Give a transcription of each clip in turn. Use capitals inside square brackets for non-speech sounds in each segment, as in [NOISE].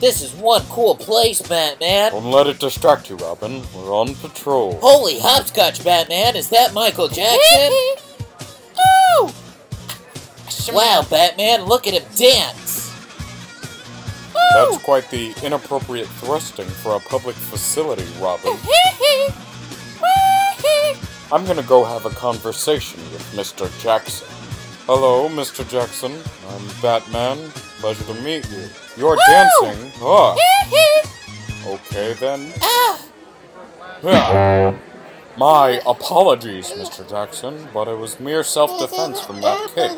This is one cool place, Batman. Don't let it distract you, Robin. We're on patrol. Holy hopscotch, Batman. Is that Michael Jackson? [LAUGHS] oh! Wow, Batman, look at him dance. Oh! That's quite the inappropriate thrusting for a public facility, Robin. [LAUGHS] I'm gonna go have a conversation with Mr. Jackson. Hello, Mr. Jackson. I'm Batman. Pleasure to meet you. You're dancing. Oh. Okay then. Ah. Yeah. My apologies, Mr. Jackson, but it was mere self-defense from that kick.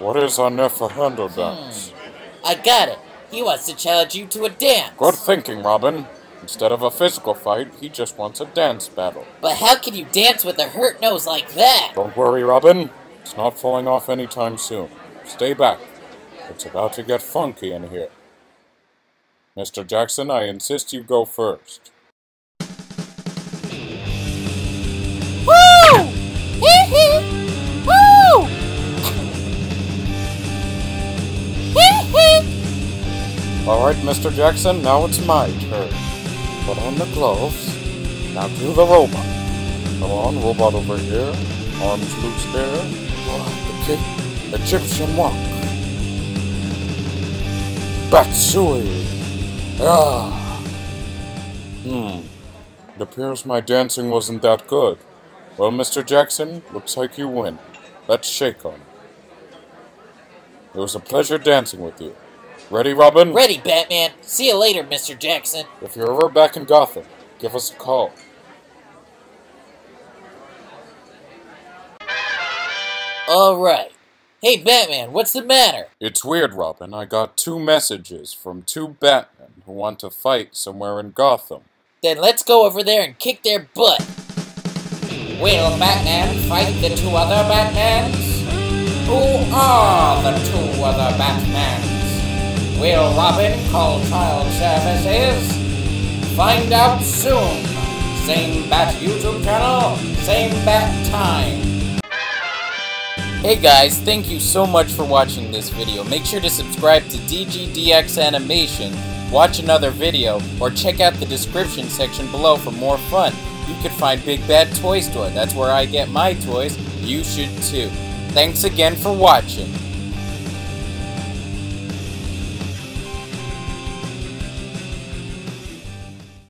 What is a Neferhando dance? Hmm. I got it. He wants to challenge you to a dance. Good thinking, Robin. Instead of a physical fight, he just wants a dance battle. But how can you dance with a hurt nose like that? Don't worry, Robin. It's not falling off anytime soon. Stay back. It's about to get funky in here. Mr. Jackson, I insist you go first. Woo! Hee hee! Woo! Hee hee! Alright, Mr. Jackson, now it's my turn. Put on the gloves. Now do the robot. Come on, robot over here. Arms loose there. Oh, the kick. Egyptian walk. Batusi. Ah. Hmm. It appears my dancing wasn't that good. Well, Mr. Jackson, looks like you win. Let's shake on it. It was a pleasure dancing with you. Ready, Robin? Ready, Batman. See you later, Mr. Jackson. If you're ever back in Gotham, give us a call. Alright. Hey, Batman, what's the matter? It's weird, Robin. I got two messages from two Batmen who want to fight somewhere in Gotham. Then let's go over there and kick their butt. Will Batman fight the two other Batmans? Who are the two other Batmans? Will Robin call child services? Find out soon. Same Bat YouTube channel, same Bat time. Hey guys, thank you so much for watching this video. Make sure to subscribe to DGDX Animation, watch another video, or check out the description section below for more fun. You can find Big Bad Toy Store. That's where I get my toys. You should too. Thanks again for watching.